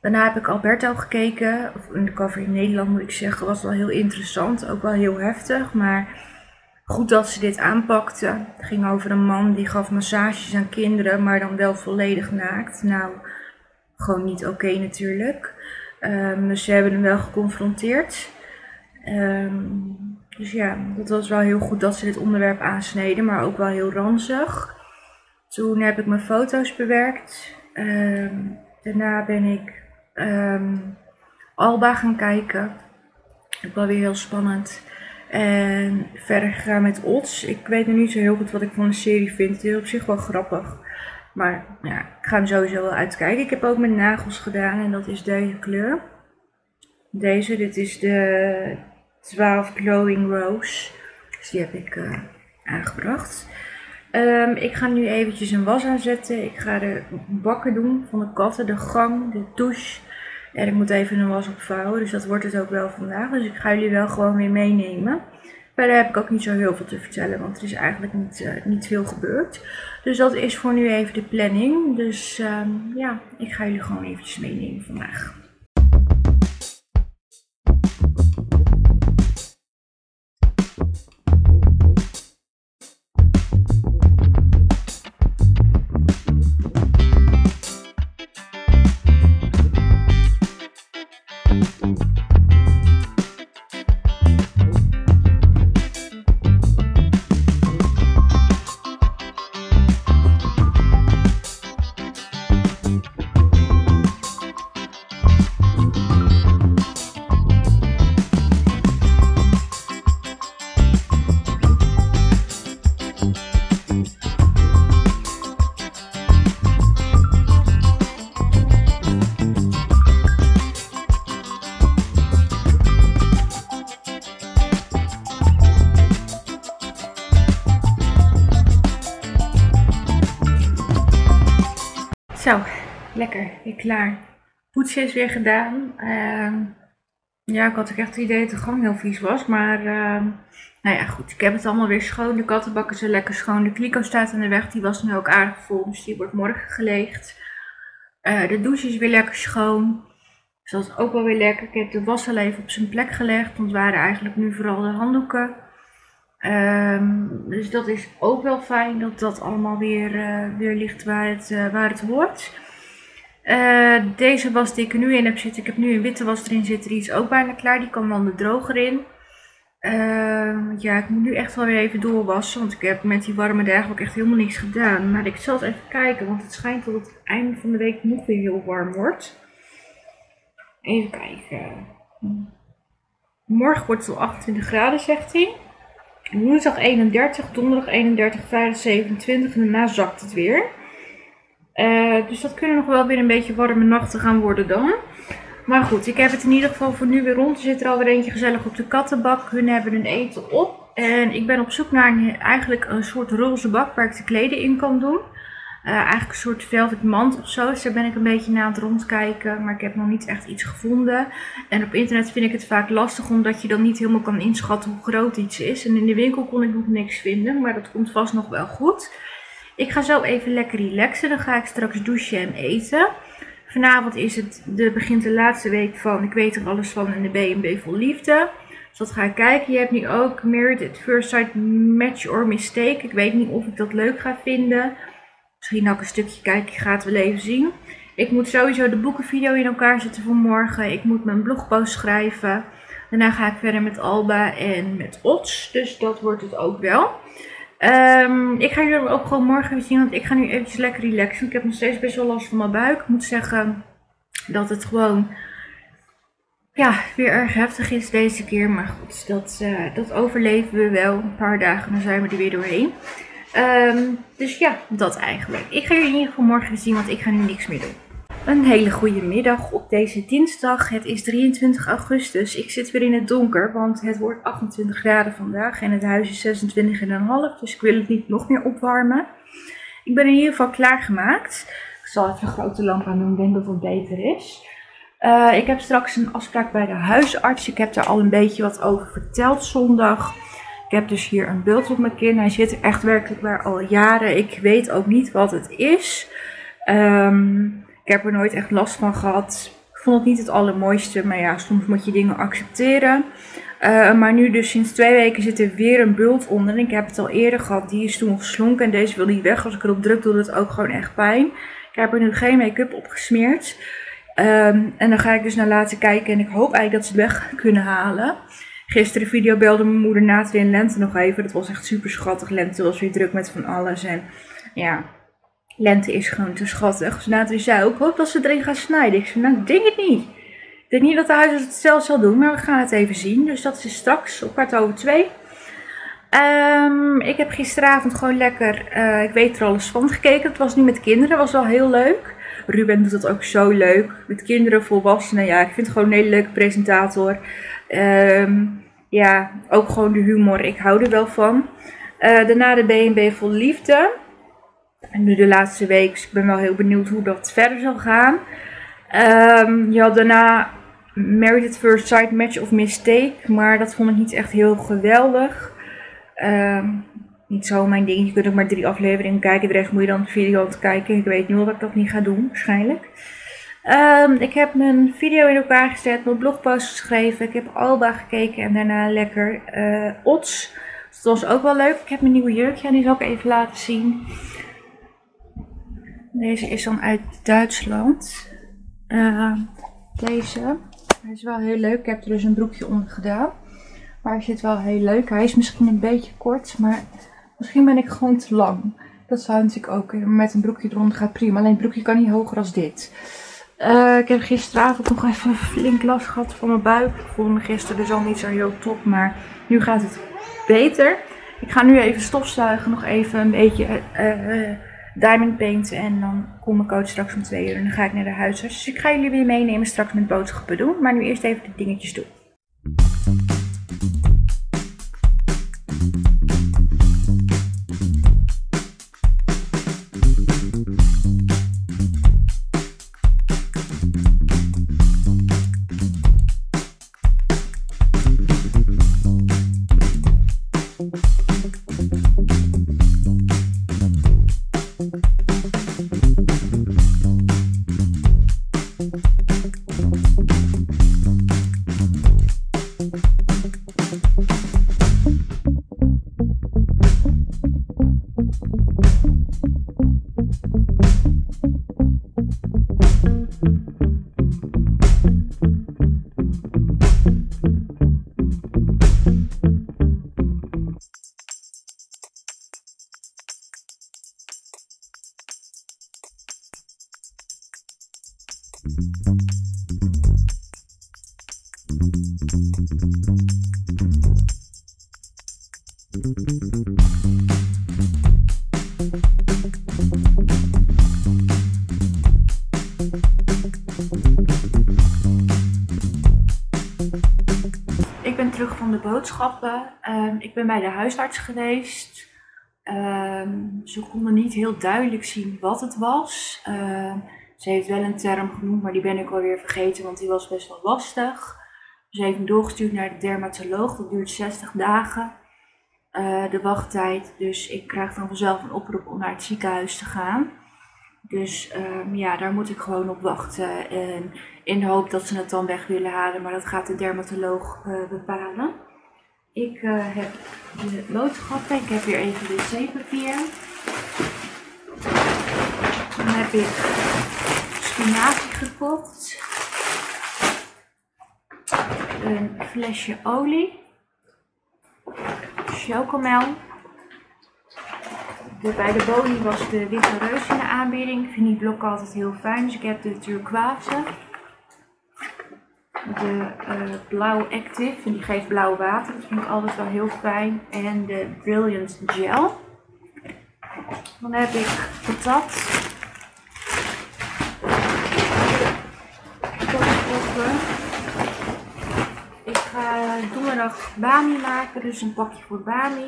Daarna heb ik Alberto gekeken, of in de cover in Nederland moet ik zeggen, was wel heel interessant, ook wel heel heftig, maar goed dat ze dit aanpakte. Het ging over een man die gaf massages aan kinderen, maar dan wel volledig naakt. Nou, gewoon niet oké natuurlijk. Um, dus ze hebben hem wel geconfronteerd. Um, dus ja, dat was wel heel goed dat ze dit onderwerp aansneden, maar ook wel heel ranzig. Toen heb ik mijn foto's bewerkt. Um, daarna ben ik Alba gaan kijken. Ook wel weer heel spannend. En verder gegaan met Ots. Ik weet nog niet zo heel goed wat ik van de serie vind. Het is op zich wel grappig. Maar ja, ik ga hem sowieso wel uitkijken. Ik heb ook mijn nagels gedaan en dat is deze kleur. Deze, dit is de 12 Glowing Rose. Dus die heb ik uh, aangebracht. Um, ik ga nu eventjes een was aanzetten. Ik ga de bakken doen van de katten, de gang, de douche. En ik moet even een was opvouwen, dus dat wordt het ook wel vandaag. Dus ik ga jullie wel gewoon weer meenemen. Verder heb ik ook niet zo heel veel te vertellen, want er is eigenlijk niet, uh, niet veel gebeurd. Dus dat is voor nu even de planning. Dus um, ja, ik ga jullie gewoon eventjes meenemen vandaag. Klaar. Poetsen is weer gedaan. Uh, Ja, ik had ook echt het idee dat de gang heel vies was. Maar ehm, nou ja, goed. Ik heb het allemaal weer schoon. De kattenbakken zijn lekker schoon. De kliko staat aan de weg. Die was nu ook aardig vol. Dus die wordt morgen geleegd. Eh, de douche is weer lekker schoon. Dus dat is ook wel weer lekker. Ik heb de was al even op zijn plek gelegd. Want waren eigenlijk nu vooral de handdoeken. Ehm, dus dat is ook wel fijn dat dat allemaal weer, eh, weer ligt waar het, uh, waar het hoort. Uh, deze was die ik er nu in heb zitten. Ik heb nu een witte was erin zitten. Die is ook bijna klaar. Die kan dan de droger in. Uh, ja, ik moet nu echt wel weer even doorwassen. Want ik heb met die warme dagen ook echt helemaal niks gedaan. Maar ik zal het even kijken. Want het schijnt dat het einde van de week nog weer heel warm wordt. Even kijken. Morgen wordt het al 28 graden, zegt hij. Woensdag 31, donderdag 31, vrijdag 27 en daarna zakt het weer. Uh, dus dat kunnen nog wel weer een beetje warme nachten gaan worden dan. Maar goed, ik heb het in ieder geval voor nu weer rond. Er zit er alweer eentje gezellig op de kattenbak. Hun hebben hun eten op. En ik ben op zoek naar eigenlijk een soort roze bak waar ik de kleden in kan doen. Uh, eigenlijk een soort velvet mand of zo. Dus daar ben ik een beetje naar aan het rondkijken. Maar ik heb nog niet echt iets gevonden. En op internet vind ik het vaak lastig. Omdat je dan niet helemaal kan inschatten hoe groot iets is. En in de winkel kon ik nog niks vinden. Maar dat komt vast nog wel goed. Ik ga zo even lekker relaxen. Dan ga ik straks douchen en eten. Vanavond is het, de, begint de laatste week van Ik weet er alles van in de B&B Vol Liefde. Dus dat ga ik kijken. Je hebt nu ook Married at First Sight Match or Mistake. Ik weet niet of ik dat leuk ga vinden. Misschien ook een stukje kijken. Ik ga wel even zien. Ik moet sowieso de boekenvideo in elkaar zetten voor morgen. Ik moet mijn blogpost schrijven. Daarna ga ik verder met Alba en met Ots. Dus dat wordt het ook wel. Um, ik ga jullie ook gewoon morgen weer zien, want ik ga nu eventjes lekker relaxen. Ik heb nog steeds best wel last van mijn buik. Ik moet zeggen dat het gewoon ja, weer erg heftig is deze keer. Maar goed, dat, uh, dat overleven we wel. Een paar dagen, dan zijn we er weer doorheen. Um, dus ja, dat eigenlijk. Ik ga jullie in ieder geval morgen weer zien, want ik ga nu niks meer doen. Een hele goede middag op deze dinsdag. Het is 23 augustus. Ik zit weer in het donker, want het wordt 28 graden vandaag en het huis is 26,5. Dus ik wil het niet nog meer opwarmen. Ik ben in ieder geval klaargemaakt. Ik zal even een grote lamp aan doen, denk dat het beter is. Uh, ik heb straks een afspraak bij de huisarts. Ik heb daar al een beetje wat over verteld zondag. Ik heb dus hier een bult op mijn kin. Hij zit er echt werkelijk waar al jaren. Ik weet ook niet wat het is. Um, ik heb er nooit echt last van gehad. Ik vond het niet het allermooiste, maar ja, soms moet je dingen accepteren. Uh, maar nu dus sinds twee weken zit er weer een bult onder. En ik heb het al eerder gehad. Die is toen geslonken en deze wil niet weg. Als ik erop druk doet het ook gewoon echt pijn. Ik heb er nu geen make-up op gesmeerd. Um, en dan ga ik dus naar laten kijken. En ik hoop eigenlijk dat ze het weg kunnen halen. Gisteren video belde mijn moeder Nathalie en Lente nog even. Dat was echt super schattig. Lente was weer druk met van alles. En ja, Lente is gewoon te schattig. Dus Nathalie zei ook, hoop dat ze erin gaan snijden. Ik zei, nou, ik denk het niet. Ik denk niet dat de huisarts het zelf zal doen, maar we gaan het even zien. Dus dat is straks op kwart over twee. Um, ik heb gisteravond gewoon lekker, uh, ik weet er alles van, gekeken. Het was nu met kinderen, was wel heel leuk. Ruben doet dat ook zo leuk. Met kinderen, volwassenen. Ja, ik vind het gewoon een hele leuke presentator. Um, ja, ook gewoon de humor. Ik hou er wel van. Uh, daarna de B&B Vol Liefde. Nu de laatste week, dus ik ben wel heel benieuwd hoe dat verder zal gaan. Um, je had daarna Married at First Sight Match of Mistake, maar dat vond ik niet echt heel geweldig. Um, niet zo mijn ding. Je kunt ook maar drie afleveringen kijken. De moet je dan de video kijken. Ik weet nu al dat ik dat niet ga doen, waarschijnlijk. Um, ik heb mijn video in elkaar gezet, mijn blogpost geschreven. Ik heb Alba gekeken en daarna lekker uh, Ots. Dus dat was ook wel leuk. Ik heb mijn nieuwe jurkje die zal ik even laten zien. Deze is dan uit Duitsland. Uh, deze. Hij is wel heel leuk. Ik heb er dus een broekje onder gedaan. Maar hij zit wel heel leuk. Hij is misschien een beetje kort, maar misschien ben ik gewoon te lang. Dat zou natuurlijk ook met een broekje eronder gaat prima. Alleen het broekje kan niet hoger als dit. Uh, ik heb gisteravond nog even flink last gehad van mijn buik. Ik voelde me gisteren dus al niet zo heel top, maar nu gaat het beter. Ik ga nu even stofzuigen, nog even een beetje uh, diamond painten en dan komt mijn coach straks om twee uur en dan ga ik naar de huisarts. Dus ik ga jullie weer meenemen straks met boodschappen doen, maar nu eerst even de dingetjes doen. Ehm, ik ben bij de huisarts geweest. Ehm, ze konden niet heel duidelijk zien wat het was. Ehm, ze heeft wel een term genoemd, maar die ben ik alweer vergeten, want die was best wel lastig. Ze heeft me doorgestuurd naar de dermatoloog. Dat duurt 60 dagen, eh, de wachttijd. Dus ik krijg dan vanzelf een oproep om naar het ziekenhuis te gaan. Dus ja, daar moet ik gewoon op wachten. En in de hoop dat ze het dan weg willen halen. Maar dat gaat de dermatoloog eh, bepalen. Ik eh, heb de boodschappen. Ik heb hier even wc-papier. Dan heb ik spinazie gekocht. Een flesje olie. Chocomel. De, bij de Boni was de witte reus in de aanbieding. Ik vind die blokken altijd heel fijn, dus ik heb de turquoise. De eh, blauw active, en die geeft blauw water. Dat vind ik altijd wel heel fijn. En de brilliant gel. Dan heb ik patat. Ik ga donderdag bami maken, dus een pakje voor bami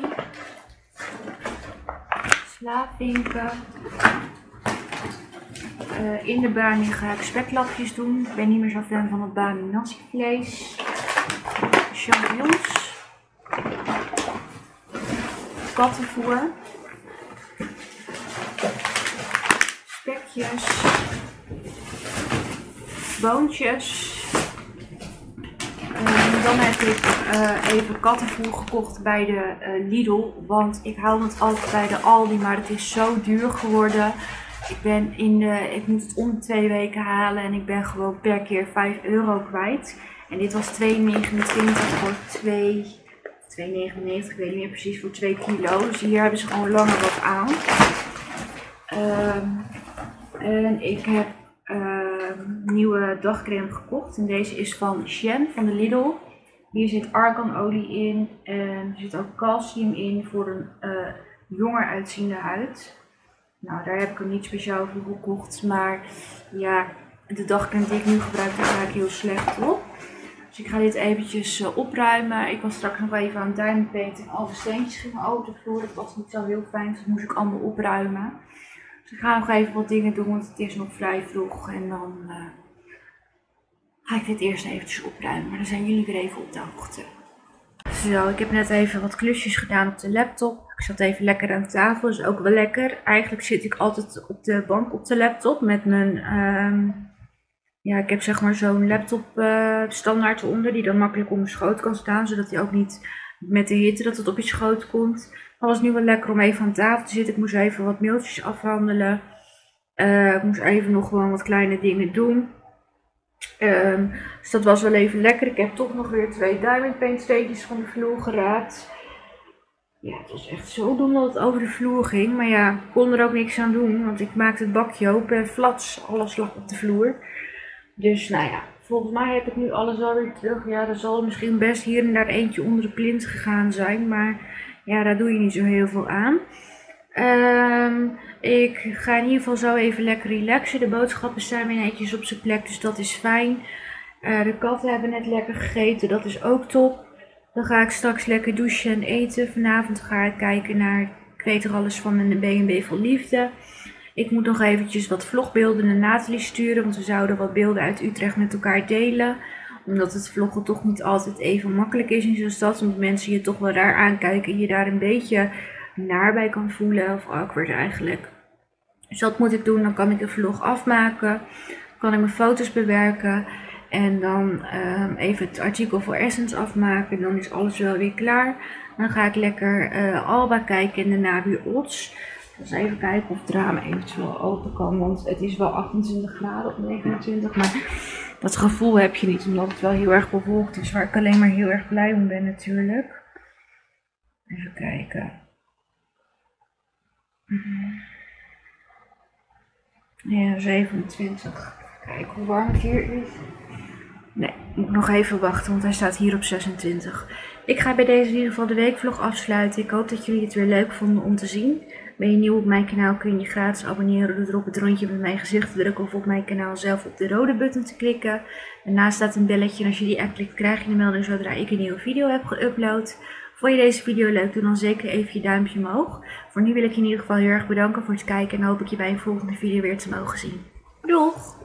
slaapwinken. Uh, in de bami ga ik speklapjes doen. Ik ben niet meer zo fan van het bami nasi. Champignons. Kattenvoer. Spekjes. Boontjes. Uh, dan heb ik uh, even kattenvoer gekocht bij de Lidl. Want ik haal het altijd bij de Aldi, maar het is zo duur geworden. Ik, ben in de, ik moet het om de twee weken halen en ik ben gewoon per keer 5 euro kwijt. En dit was 2,29 voor 2, 2,99, ik weet niet meer precies, voor 2 kilo. Dus hier hebben ze gewoon langer wat aan. Um, en ik heb nieuwe dagcreme gekocht. En deze is van Shen van de Lidl. Hier zit arganolie in en er zit ook calcium in voor een uh, jonger uitziende huid. Nou, daar heb ik hem niet speciaal voor gekocht, maar ja, de dagcreme die ik nu gebruik, daar ga ik heel slecht op. Dus ik ga dit eventjes uh, opruimen. Ik was straks nog even aan het paint en al de steentjes gingen over de vloer. Dat was niet zo heel fijn, dus dat moest ik allemaal opruimen. Dus ik ga nog even wat dingen doen, want het is nog vrij vroeg. En dan uh, ga ik dit eerst eventjes opruimen. Maar dan zijn jullie weer even op de hoogte. Zo, ik heb net even wat klusjes gedaan op de laptop. Ik zat even lekker aan tafel, is ook wel lekker. Eigenlijk zit ik altijd op de bank op de laptop met mijn... Um, ja, ik heb zeg maar zo'n laptop uh, standaard eronder die dan makkelijk op mijn schoot kan staan. Zodat hij ook niet met de hitte dat het op je schoot komt. Het was nu wel lekker om even aan tafel te zitten. Ik moest even wat mailtjes afhandelen. Uh, ik moest even nog gewoon wat kleine dingen doen. Um, dus dat was wel even lekker. Ik heb toch nog weer twee diamond paint steentjes van de vloer geraapt. Ja, het was echt zo dom dat het over de vloer ging. Maar ja, ik kon er ook niks aan doen. Want ik maakte het bakje open en flats, alles lag op de vloer. Dus nou ja, volgens mij heb ik nu alles alweer terug. Ja, er zal misschien best hier en daar eentje onder de plint gegaan zijn. Maar ja, daar doe je niet zo heel veel aan. Um, ik ga in ieder geval zo even lekker relaxen. De boodschappen zijn weer netjes op zijn plek, dus dat is fijn. Uh, de katten hebben net lekker gegeten, dat is ook top. Dan ga ik straks lekker douchen en eten. Vanavond ga ik kijken naar, ik weet er alles van, mijn B&B vol liefde. Ik moet nog eventjes wat vlogbeelden naar Nathalie sturen, want we zouden wat beelden uit Utrecht met elkaar delen. Omdat het vloggen toch niet altijd even makkelijk is in zo'n stad, omdat mensen je toch wel raar aankijken en je daar een beetje naar bij kan voelen, of awkward eigenlijk. Dus dat moet ik doen, dan kan ik de vlog afmaken, kan ik mijn foto's bewerken en dan um, even het artikel voor Essence afmaken. Dan is alles wel weer klaar. Dan ga ik lekker uh, Alba kijken en daarna weer Ots. Dus even kijken of het raam eventueel open kan, want het is wel 28 graden of 29, maar dat gevoel heb je niet, omdat het wel heel erg bewolkt is, waar ik alleen maar heel erg blij om ben natuurlijk. Even kijken. Ja, 27. Kijk hoe warm het hier is. Nee, moet ik nog even wachten, want hij staat hier op 26. Ik ga bij deze in ieder geval de weekvlog afsluiten. Ik hoop dat jullie het weer leuk vonden om te zien. Ben je nieuw op mijn kanaal kun je je gratis abonneren door op het rondje met mijn gezicht te drukken of op mijn kanaal zelf op de rode button te klikken. Daarnaast staat een belletje en als je die aanklikt krijg je een melding zodra ik een nieuwe video heb geüpload. Vond je deze video leuk, doe dan zeker even je duimpje omhoog. Voor nu wil ik je in ieder geval heel erg bedanken voor het kijken en hoop ik je bij een volgende video weer te mogen zien. Doeg!